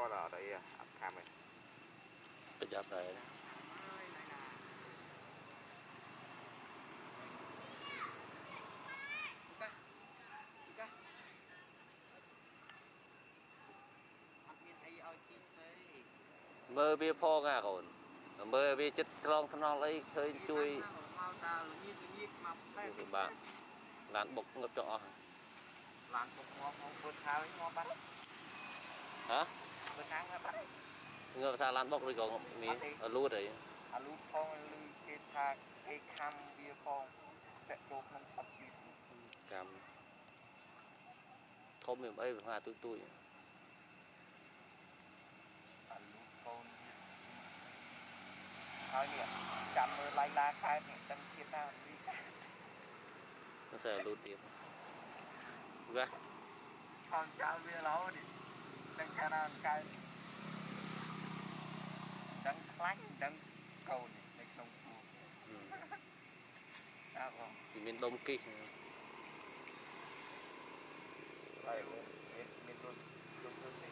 គាត់អត់អីអត់ខាំទេ ប្រចាំដែរ អត់មានអីឲ្យស៊ីទេ មើលវាផងអាកូនមើលវាចិត្ត ឆ្លងថ្នល់អីឃើញជួយ មកតាល្ងាចល្ងាចមកតែ ពិបាកឡានបុកងឹបចុះអស់ ឡានពុកមកមកពើខោមកបាត់ ហ៎ ពើខាងបាត់ ងើបភាសាឡានបុកឬក៏មានលួតអី អាលូផងលឺគេថាគេខំវាផងតាក់ចូលក្នុងទឹកទៀត កម្មធំមានអីវាទូទួយ អាលូកូនហើយនេះចាំមើលឡៃឡាខែនេះដឹងទៀតណាវា nó sẽ lụt tiếp ra ខំចោលវារហូតនេះ ដឹងកាលណាកែដឹងខ្លាញ់ដឹងកូននេះនៅក្នុងពោះ ừ. ណាបង thì miền đông kì ហើយមានមានរត់រត់ទៅសេះ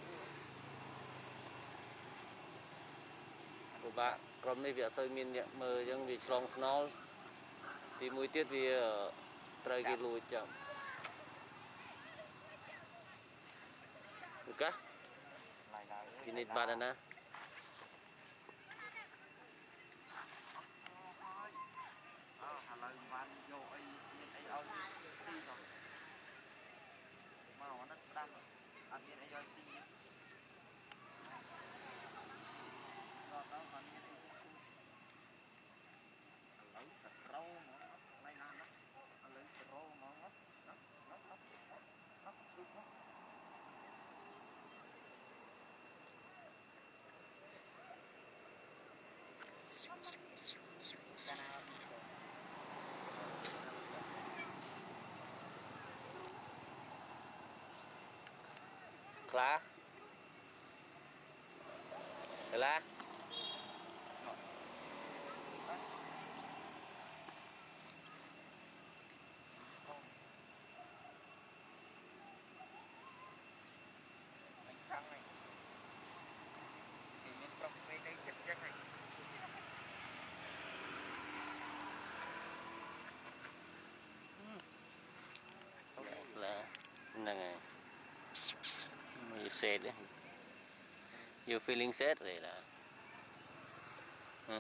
của bạn còn đây việc sơi miền nhận mờ nhưng vì trong nó thì mũi tiết vì trời cái lùi chậm được cá ឡៃ ឡើយ thì คลาเห็นแล้ said you feeling sad rồi là ừ?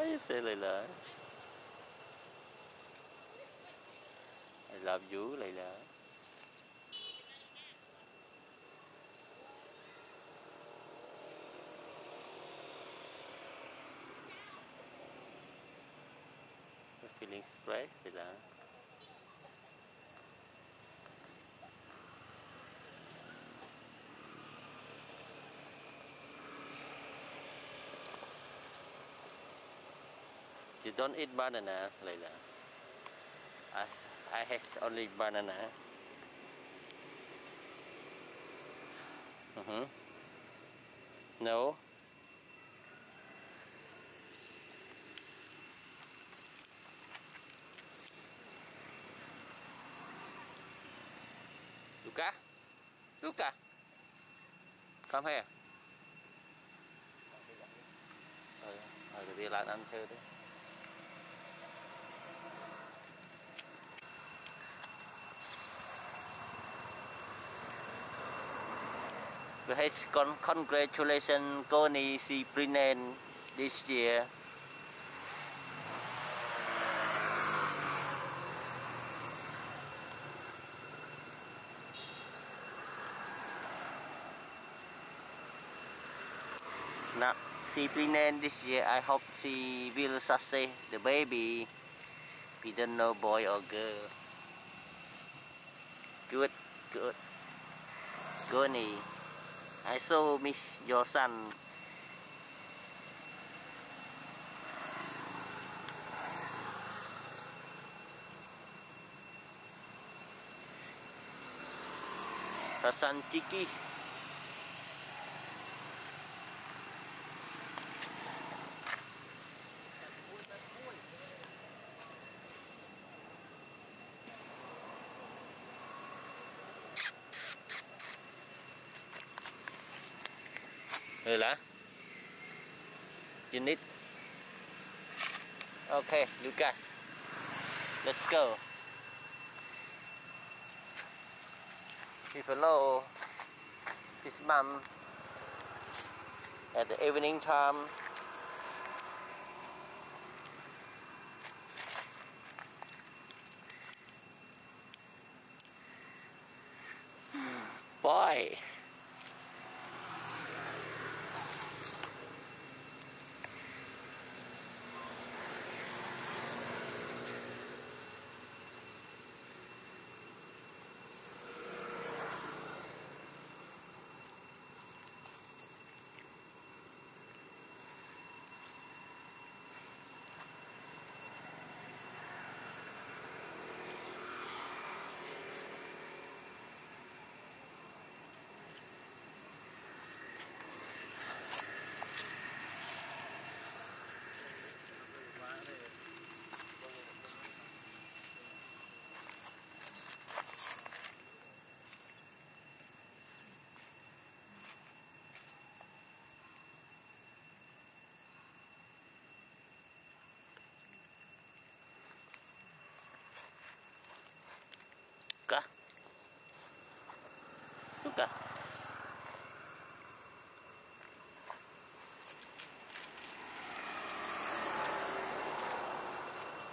Why you say like that? love you Leyla You're feeling stressed Leyla You don't eat banana, Layla. I I have only banana. Mm-hmm. No. Luca? Luca? Come here. Ờ, ờ, thì lại ăn chơi đấy. Have con congratulations Connie pregnant this year. Now she pregnant this year. I hope she will succeed the baby. We don't know boy or girl. Good, good. Connie. I so miss your son. Her son Lá. You need. Okay, Lucas. Let's go. Follow his mom at the evening time.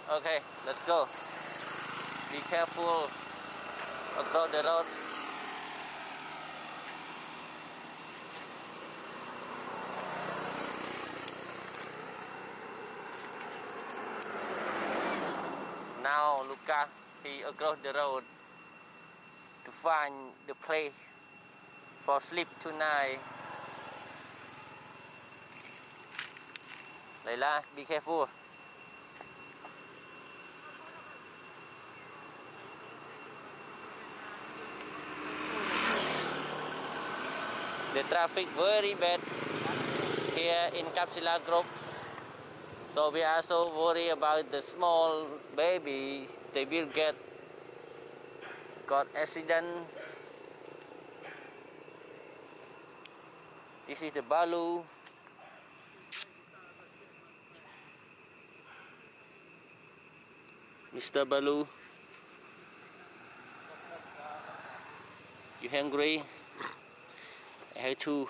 Okay, let's go. Be careful across the road. Now Luca, he across the road to find the place for sleep tonight. Leyla, be careful. The traffic very bad here in Capsula Group. So we are so worried about the small baby. They will get got accident. This is the Balu. Mr. Balu. You hungry? Hey, too.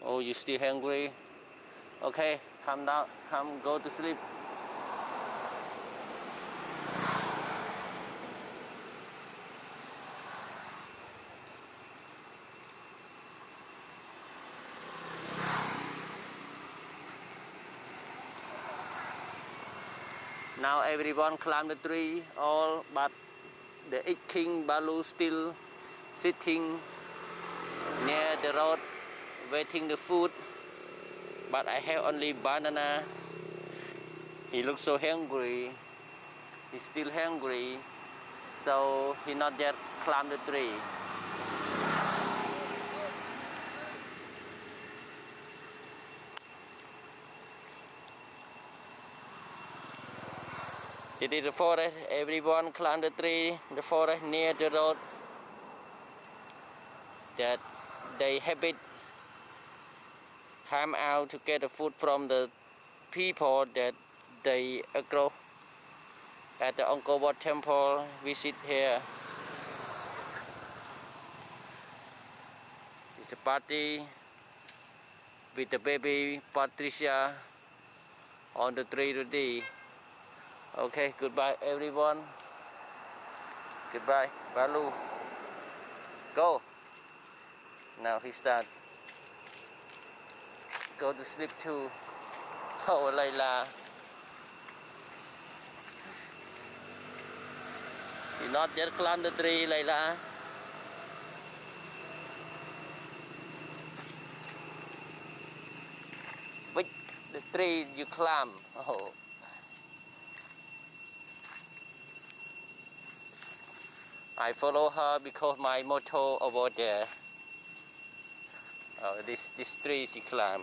Oh, you still hungry? Okay, calm down. Come go to sleep. Now everyone climbed the tree, all but the eight king Balu still sitting near the road waiting the food. But I have only banana. He looks so hungry. He's still hungry, so he not yet climb the tree. It is the forest. Everyone climb the tree. The forest near the road. That they habit come out to get the food from the people that they grow at the Angkor Wat temple. Visit here. It's a party with the baby Patricia on the tree today. Okay, goodbye everyone. Goodbye, Balu. Go. Now he start. Go to sleep too. Oh, Leyla. You not yet climb the tree, Leyla. Which the tree you climb? Oh. I follow her because my motor over there. Oh, this this tree she climb.